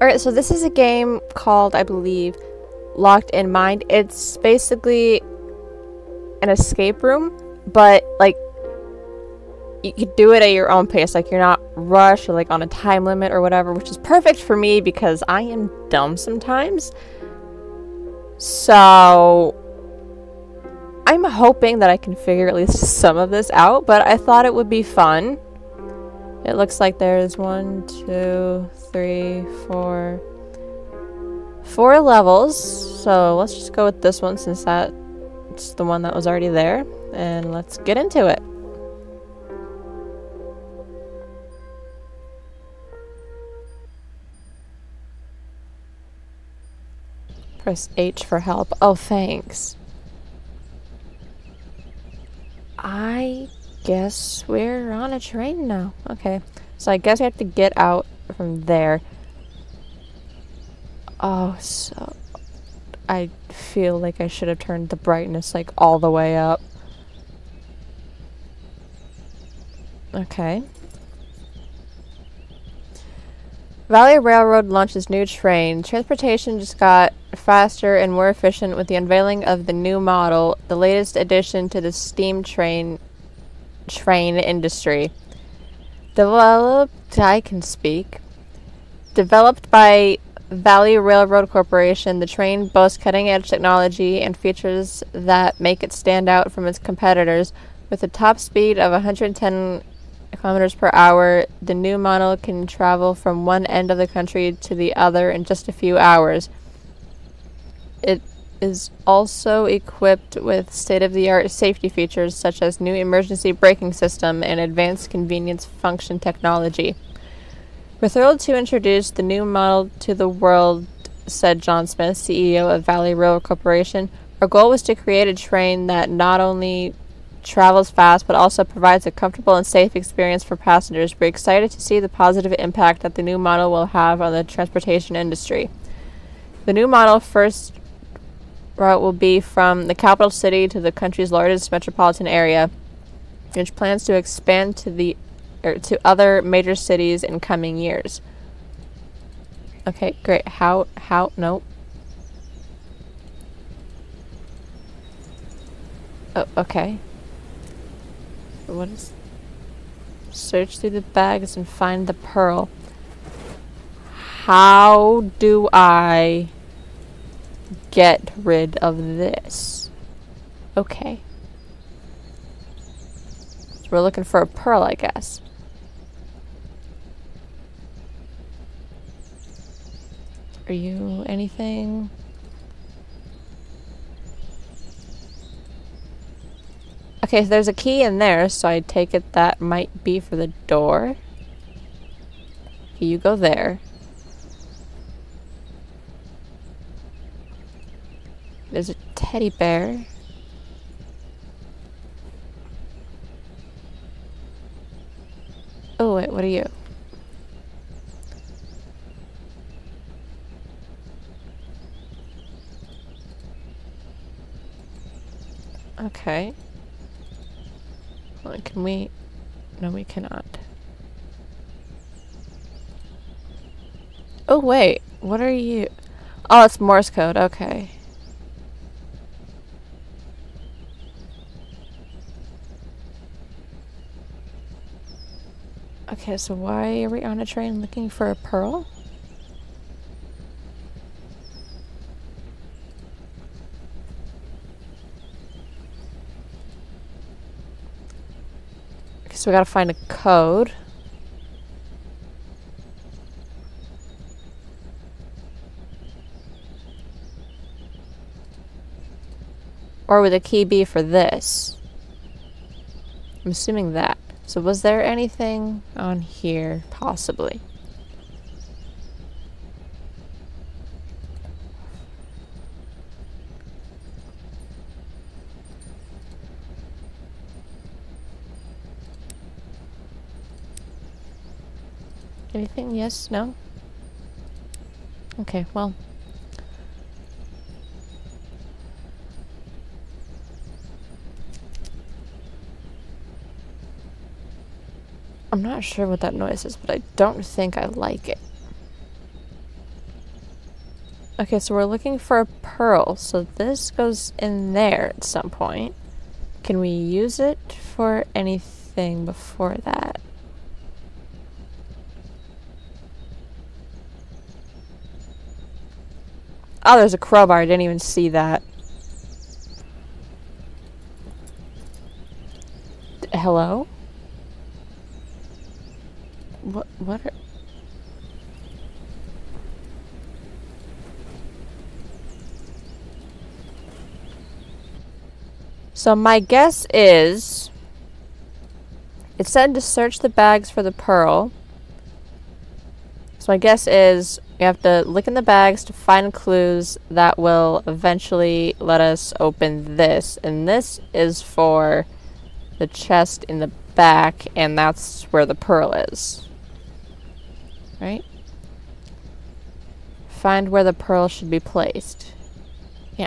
Alright, so this is a game called, I believe, Locked in Mind. It's basically an escape room, but like you could do it at your own pace. Like you're not rushed or like on a time limit or whatever, which is perfect for me because I am dumb sometimes. So I'm hoping that I can figure at least some of this out, but I thought it would be fun. It looks like there's one, two, three, four, four levels. So let's just go with this one since that's the one that was already there. And let's get into it. Press H for help. Oh, thanks. I guess we're on a train now. Okay. So I guess we have to get out from there. Oh, so... I feel like I should have turned the brightness, like, all the way up. Okay. Valley Railroad launches new train. Transportation just got faster and more efficient with the unveiling of the new model, the latest addition to the steam train train industry. Developed, I can speak. Developed by Valley Railroad Corporation, the train boasts cutting-edge technology and features that make it stand out from its competitors. With a top speed of 110 kilometers per hour, the new model can travel from one end of the country to the other in just a few hours. It is also equipped with state-of-the-art safety features such as new emergency braking system and advanced convenience function technology. We're thrilled to introduce the new model to the world, said John Smith, CEO of Valley Rail Corporation. Our goal was to create a train that not only travels fast but also provides a comfortable and safe experience for passengers. We're excited to see the positive impact that the new model will have on the transportation industry. The new model first route will be from the capital city to the country's largest metropolitan area, which plans to expand to the er, to other major cities in coming years. Okay, great. How how no. Oh, okay. What is search through the bags and find the pearl. How do I get rid of this. Okay. So we're looking for a pearl, I guess. Are you anything? Okay, so there's a key in there, so I take it that might be for the door. Okay, you go there. There's a teddy bear. Oh, wait, what are you? Okay. Well, can we... No, we cannot. Oh, wait. What are you... Oh, it's Morse code. Okay. Okay, so why are we on a train looking for a pearl? Okay, so we gotta find a code. Or would the key be for this? I'm assuming that. So was there anything on here, possibly? Anything? Yes? No? Okay, well. I'm not sure what that noise is, but I don't think I like it. Okay, so we're looking for a pearl. So this goes in there at some point. Can we use it for anything before that? Oh, there's a crowbar. I didn't even see that. Hello? What? Are So my guess is it said to search the bags for the pearl. So my guess is we have to look in the bags to find clues that will eventually let us open this. And this is for the chest in the back, and that's where the pearl is. Right? Find where the pearl should be placed. Yeah.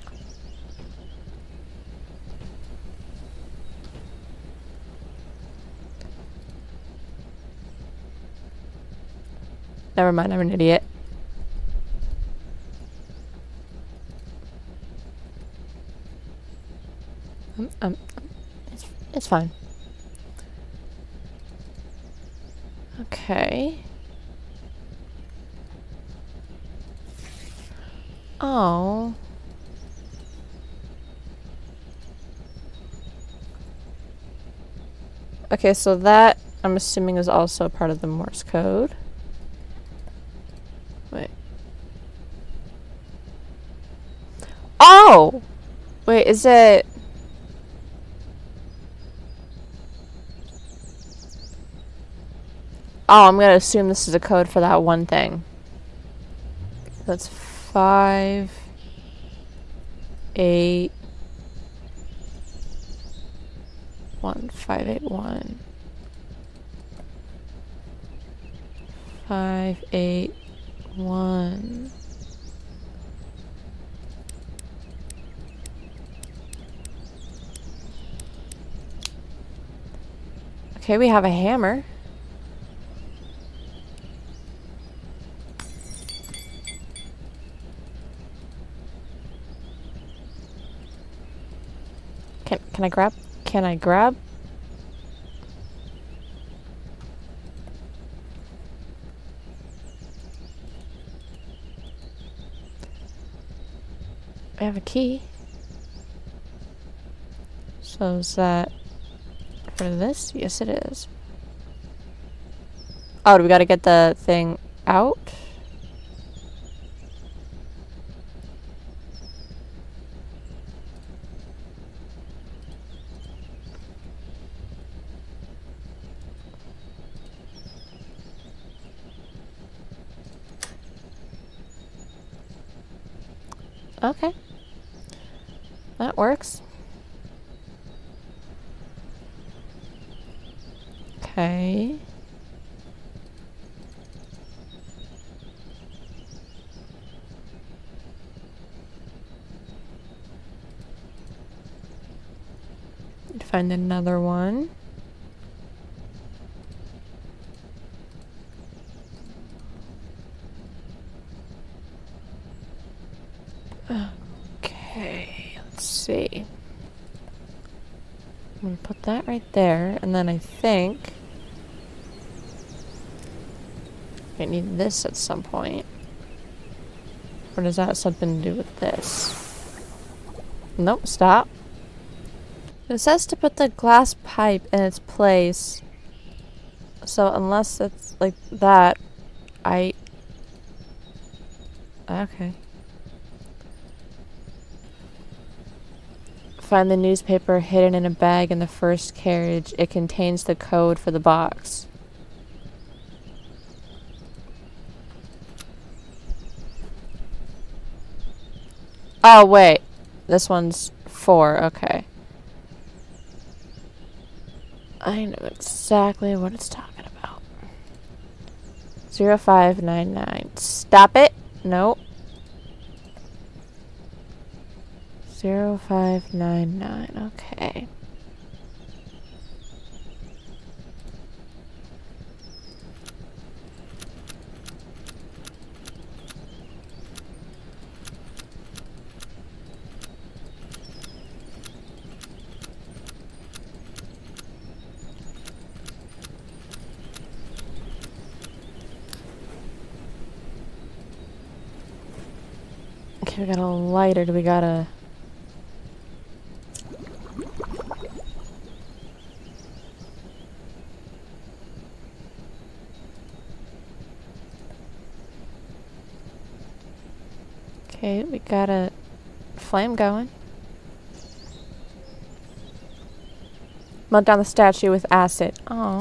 Never mind, I'm an idiot. Um, um, it's, it's fine. Okay. Oh. Okay, so that, I'm assuming, is also part of the Morse code. Wait. Oh! Wait, is it... Oh, I'm gonna assume this is a code for that one thing. That's five, eight, one, five, eight, one, five, eight, one. Okay, we have a hammer. Can can I grab? Can I grab I have a key. So is that for this? Yes, it is. Oh, do we gotta get the thing out? Okay. Works. Okay. Find another one. see. I'm going to put that right there, and then I think I need this at some point. Or does that have something to do with this? Nope, stop. It says to put the glass pipe in its place. So unless it's like that, I... Okay. Find the newspaper hidden in a bag in the first carriage. It contains the code for the box. Oh, wait. This one's four. Okay. I know exactly what it's talking about. 0599. Stop it. Nope. Zero five nine nine. Okay. Okay, we got a lighter. Do we got a... Okay, we got a flame going. Melt down the statue with acid. Oh.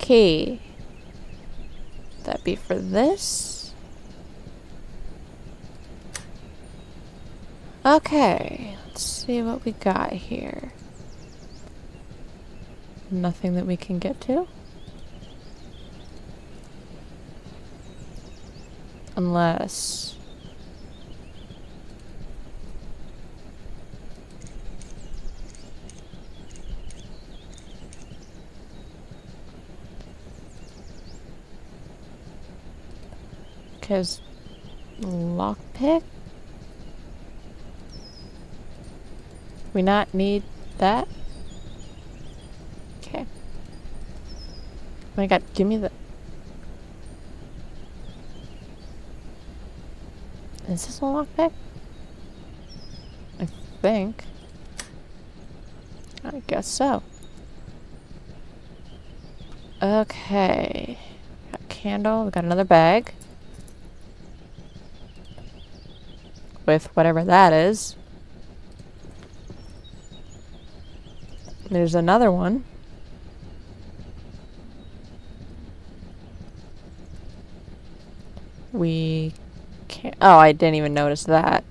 Okay. That be for this? Okay. Let's see what we got here. Nothing that we can get to? Unless... Because lockpick? We not need that? Okay. Oh my god, give me the... Is this a lockpick? I think. I guess so. Okay. Got candle. We got another bag. With whatever that is. There's another one. We can't... Oh, I didn't even notice that.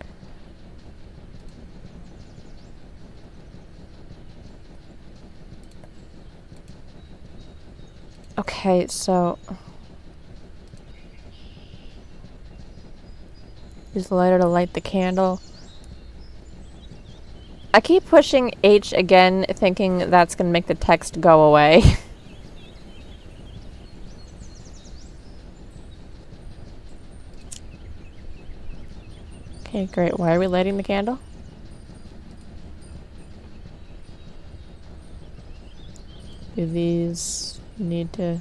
Okay, so... Use the lighter to light the candle. I keep pushing H again, thinking that's going to make the text go away. great. Why are we lighting the candle? Do these need to...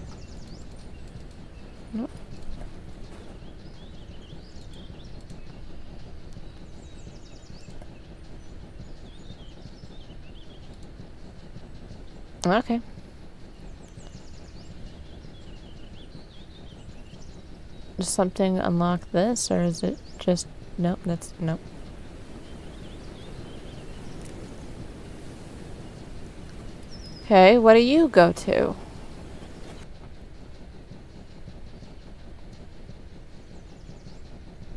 Okay. Does something unlock this, or is it just... Nope, that's... Nope. Okay, what do you go to?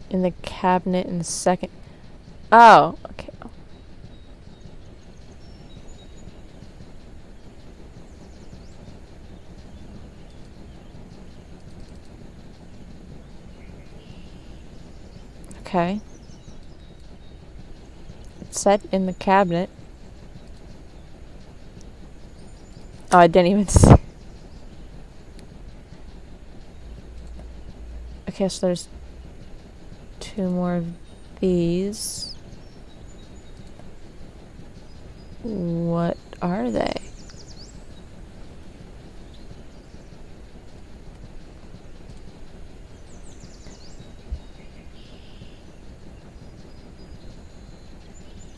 In the cabinet in the second... Oh, okay. Okay. It's set in the cabinet. Oh, I didn't even see. Okay, so there's two more of these. What are they?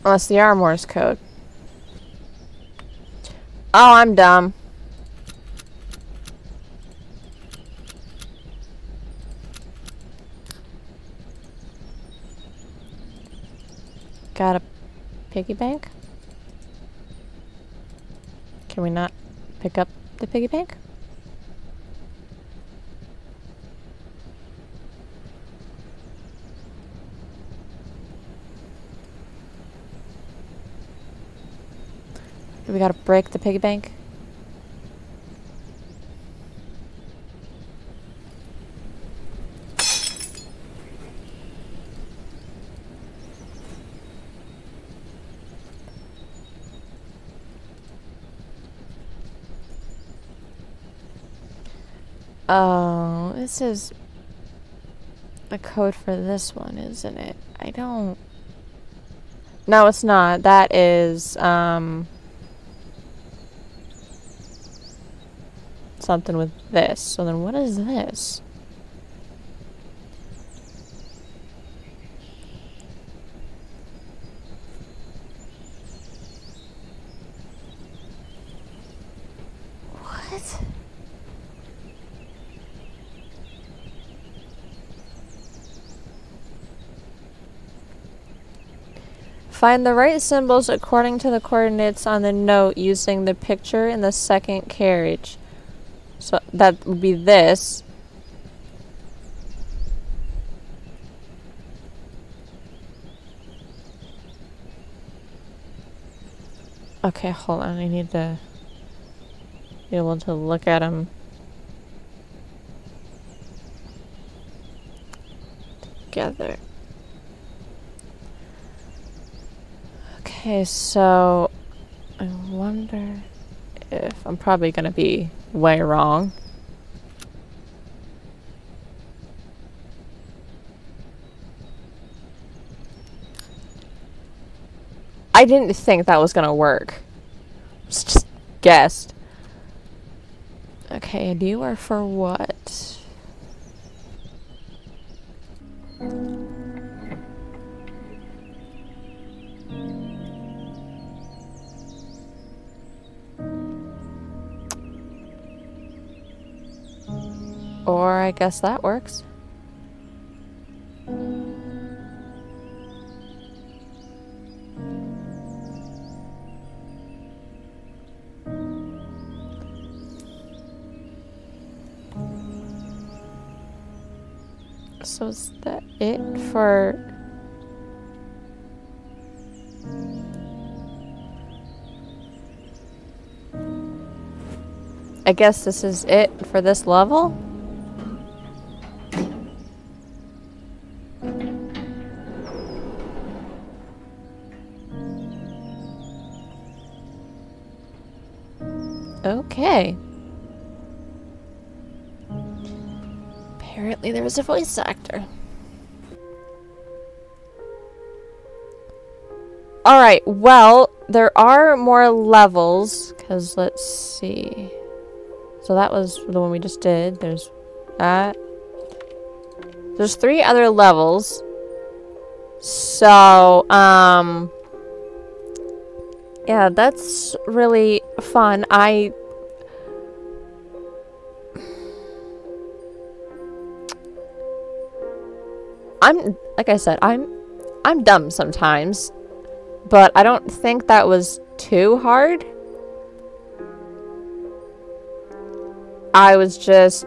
Unless they are Morse code. Oh, I'm dumb. Got a piggy bank? Can we not pick up the piggy bank? We gotta break the piggy bank? Oh, this is the code for this one, isn't it? I don't... No, it's not. That is, um... something with this. So then what is this? What? Find the right symbols according to the coordinates on the note using the picture in the second carriage. So that would be this. Okay, hold on. I need to be able to look at them together. Okay, so I wonder if I'm probably going to be way wrong. I didn't think that was going to work. Just guessed. Okay, and you are for what? Or I guess that works. So is that it for... I guess this is it for this level? Okay. Apparently there was a voice actor. Alright, well, there are more levels, because let's see. So that was the one we just did. There's that. There's three other levels. So, um... Yeah, that's really fun. I I'm like I said, I'm I'm dumb sometimes, but I don't think that was too hard. I was just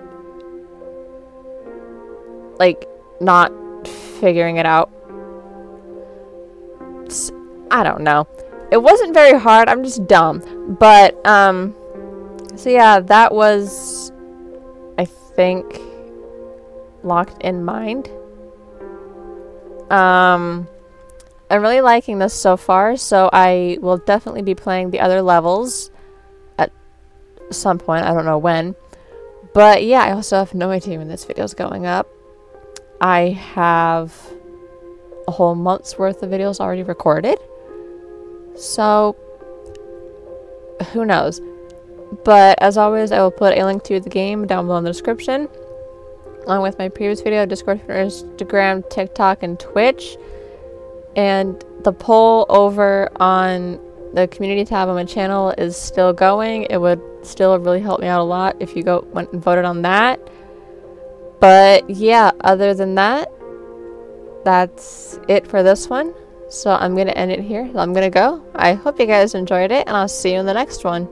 like not figuring it out. I don't know. It wasn't very hard. I'm just dumb. But um so yeah, that was I think locked in mind. Um, I'm really liking this so far, so I will definitely be playing the other levels at some point. I don't know when. But yeah, I also have no idea when this video is going up. I have a whole month's worth of videos already recorded. So, who knows? But as always, I will put a link to the game down below in the description along with my previous video, Discord, Instagram, TikTok, and Twitch. And the poll over on the community tab on my channel is still going. It would still really help me out a lot if you go went and voted on that. But yeah, other than that, that's it for this one. So I'm going to end it here. I'm going to go. I hope you guys enjoyed it, and I'll see you in the next one.